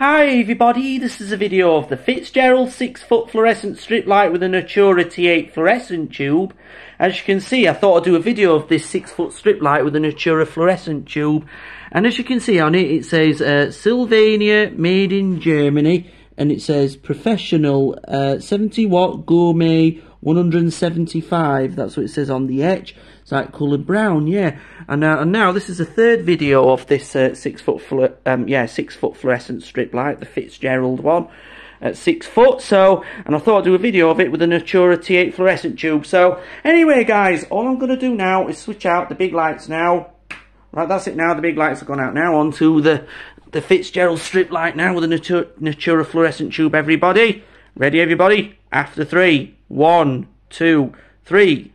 Hi everybody, this is a video of the Fitzgerald 6 foot fluorescent strip light with a Natura T8 fluorescent tube. As you can see, I thought I'd do a video of this 6 foot strip light with a Natura fluorescent tube. And as you can see on it, it says uh, Sylvania made in Germany. And it says professional uh, 70 watt gourmet 175. That's what it says on the edge It's like coloured brown, yeah. And, uh, and now this is the third video of this uh, six foot, um, yeah, six foot fluorescent strip light, the Fitzgerald one at six foot. So, and I thought I'd do a video of it with a Natura T8 fluorescent tube. So, anyway, guys, all I'm going to do now is switch out the big lights now. Right, that's it now. The big lights have gone out now onto the the Fitzgerald strip light now with a Natura, Natura fluorescent tube. Everybody, ready? Everybody, after three. One, two, three.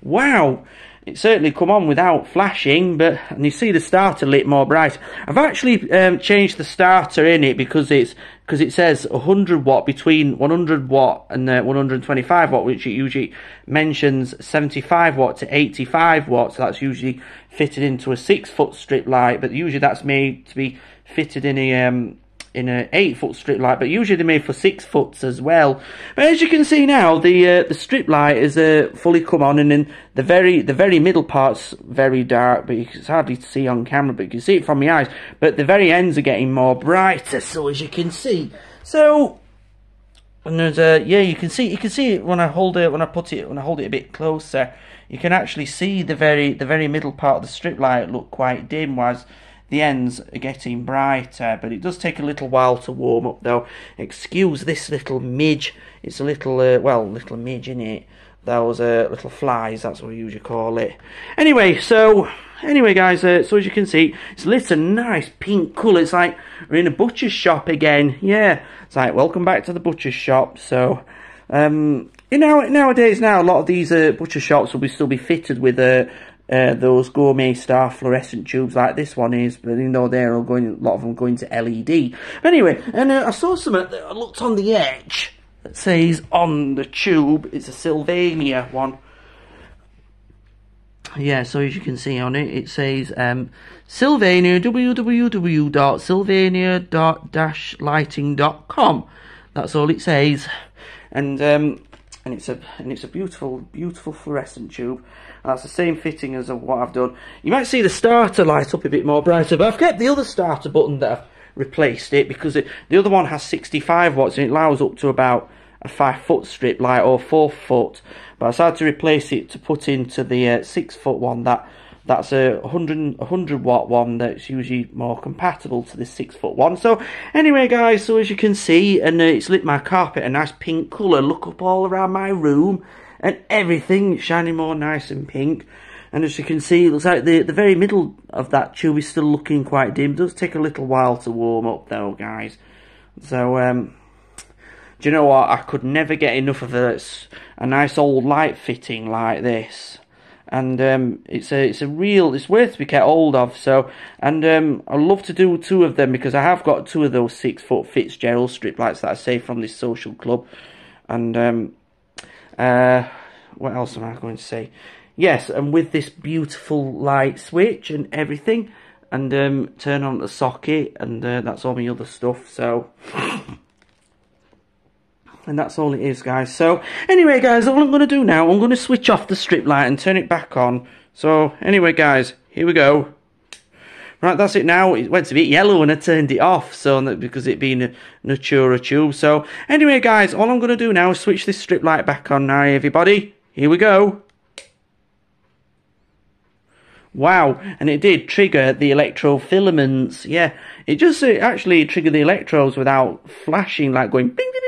Wow, it certainly come on without flashing, but and you see the starter lit more bright. I've actually um, changed the starter in it because it's because it says 100 watt between 100 watt and uh, 125 watt, which it usually mentions 75 watt to 85 watt. So that's usually fitted into a six foot strip light, but usually that's made to be fitted in a um, in an eight foot strip light, but usually they're made for six foots as well. But as you can see now, the uh, the strip light is uh, fully come on, and then the very the very middle part's very dark, but it's hardly to see on camera, but you can see it from my eyes. But the very ends are getting more brighter, so as you can see, so. And there's a yeah, you can see you can see it when I hold it when I put it when I hold it a bit closer. You can actually see the very the very middle part of the strip light look quite dim, was the ends are getting brighter, but it does take a little while to warm up though. Excuse this little midge, it's a little, uh, well, little midge in it. Those uh, little flies, that's what we usually call it. Anyway, so, anyway guys, uh, so as you can see, it's lit a nice pink colour. It's like we're in a butcher's shop again. Yeah, it's like, welcome back to the butcher's shop. So, um, you know, nowadays now, a lot of these uh, butcher shops will be still be fitted with a, uh, those gourmet star fluorescent tubes like this one is, but you know they're all going, a lot of them going to LED. Anyway, and uh, I saw some, I looked on the edge that says on the tube, it's a Sylvania one. Yeah, so as you can see on it, it says um, Sylvania, www.sylvania-lighting.com. That's all it says. And um, and it's a and it's a beautiful, beautiful fluorescent tube. That's the same fitting as what I've done. You might see the starter light up a bit more brighter, but I've kept the other starter button that I've replaced it because it, the other one has 65 watts and it allows up to about a 5 foot strip light or 4 foot. But I decided to replace it to put into the uh, 6 foot one that that's a 100, 100 watt one that's usually more compatible to the 6 foot one. So anyway guys, so as you can see, and uh, it's lit my carpet a nice pink colour. Look up all around my room and everything shining more nice and pink. And as you can see, it looks like the, the very middle of that tube is still looking quite dim. It does take a little while to warm up though, guys. So, um, do you know what? I could never get enough of a, a nice old light fitting like this. And um, it's a it's a real it's worth to be hold of. So and um, I love to do two of them because I have got two of those six foot Fitzgerald strip lights that I saved from this social club, and um, uh, what else am I going to say? Yes, and with this beautiful light switch and everything, and um, turn on the socket, and uh, that's all my other stuff. So, and that's all it is, guys. So, anyway, guys, all I'm going to do now, I'm going to switch off the strip light and turn it back on. So, anyway, guys, here we go. Right, that's it now. It went a bit yellow when I turned it off, so because it being a Natura tube. So, anyway, guys, all I'm going to do now is switch this strip light back on now, everybody. Here we go. Wow, and it did trigger the electrofilaments. Yeah, it just it actually triggered the electrodes without flashing, like going bing, bing.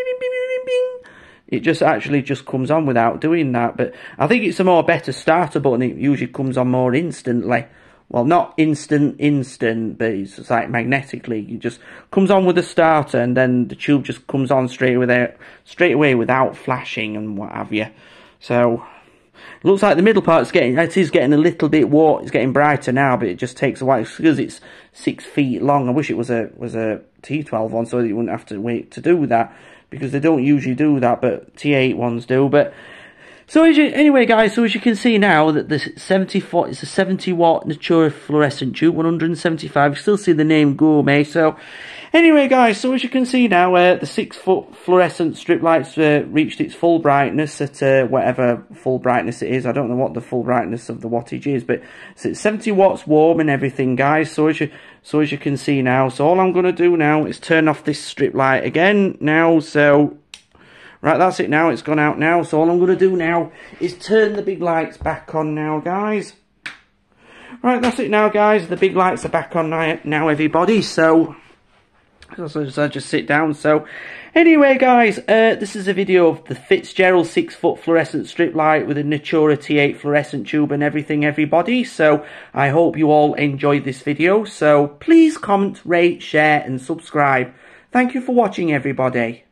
It just actually just comes on without doing that. But I think it's a more better starter button. It usually comes on more instantly well, not instant, instant, but it's like magnetically. It just comes on with the starter, and then the tube just comes on straight away, straight away without flashing and what have you. So, looks like the middle part's getting, it is getting a little bit warm. It's getting brighter now, but it just takes a while because it's six feet long. I wish it was a was a T12 one, so you wouldn't have to wait to do that because they don't usually do that, but T8 ones do. But So you, anyway, guys, so as you can see now that the 70 watt, it's a 70 watt Natura fluorescent tube, 175. You still see the name Gourmet. So anyway, guys, so as you can see now, uh, the six foot fluorescent strip lights uh, reached its full brightness at uh, whatever full brightness it is. I don't know what the full brightness of the wattage is, but it's 70 watts warm and everything, guys. So as you so as you can see now, so all I'm going to do now is turn off this strip light again now. So Right, that's it now. It's gone out now. So all I'm going to do now is turn the big lights back on now, guys. Right, that's it now, guys. The big lights are back on now, everybody. So, so I just sit down. So, anyway, guys, uh, this is a video of the Fitzgerald 6-foot fluorescent strip light with a Natura T8 fluorescent tube and everything, everybody. So, I hope you all enjoyed this video. So, please comment, rate, share and subscribe. Thank you for watching, everybody.